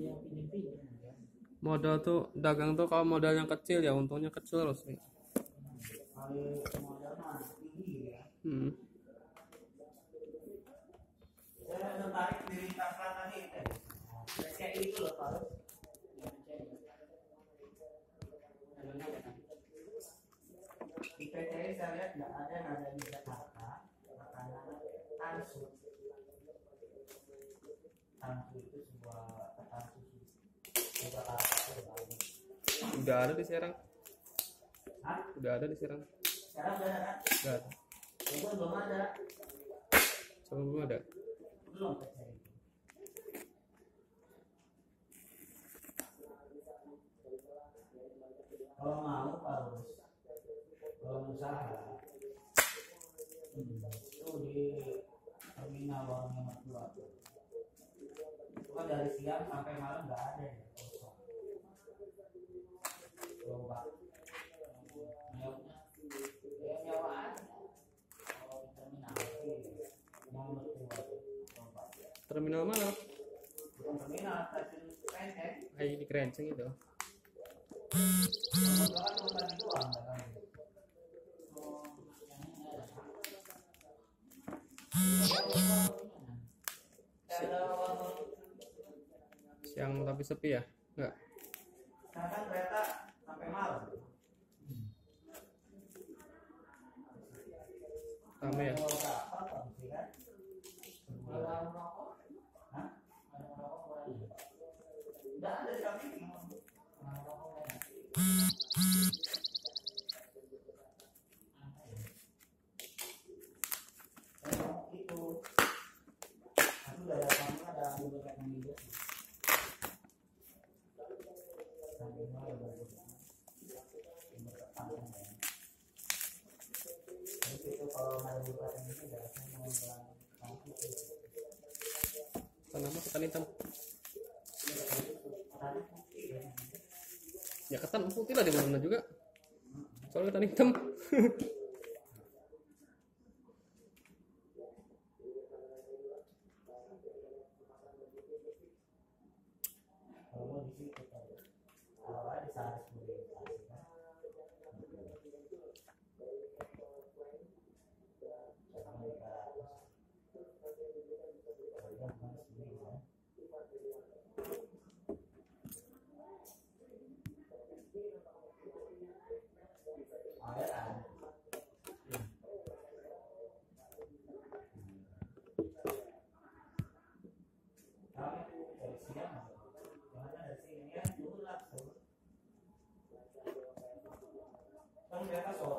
yang pindah-pindah ya. modal tuh dagang tuh kalau modalnya kecil ya untungnya kecil modal tinggi ya. hmm. Di loh saya lihat nggak ada nada Jakarta, tansu. Tansu itu sebuah udah ada di Serang Hah? udah ada di Serang Sekarang udah ada udah ada belum ada. sebelum ada Belum. Kalau mau harus kalau usaha itu di terminal warungnya mertua. Itu kan dari siang sampai malam nggak ada ya kosong. Coba nyewanya ya nyewa aja. Kalau di terminal sih mau mertua tuh. Coba terminal mana? Kayak di kerenceng itu. Siang tapi sepi ya? Enggak. Kereta sampai malam. rame ya Mau ke apa, Pak Musi, kan? Hah? Nggak ada. Eh, itu. Ada kamu ada paket yang. Sampai malam ada paket. Ini bertepatan, kan? Jadi itu kalau ada buka ini biasanya mau bilang kamu itu apa nama ketan hitam tadi putih ya. Ya ketan putih lah di mana juga. Soalnya ketan hitam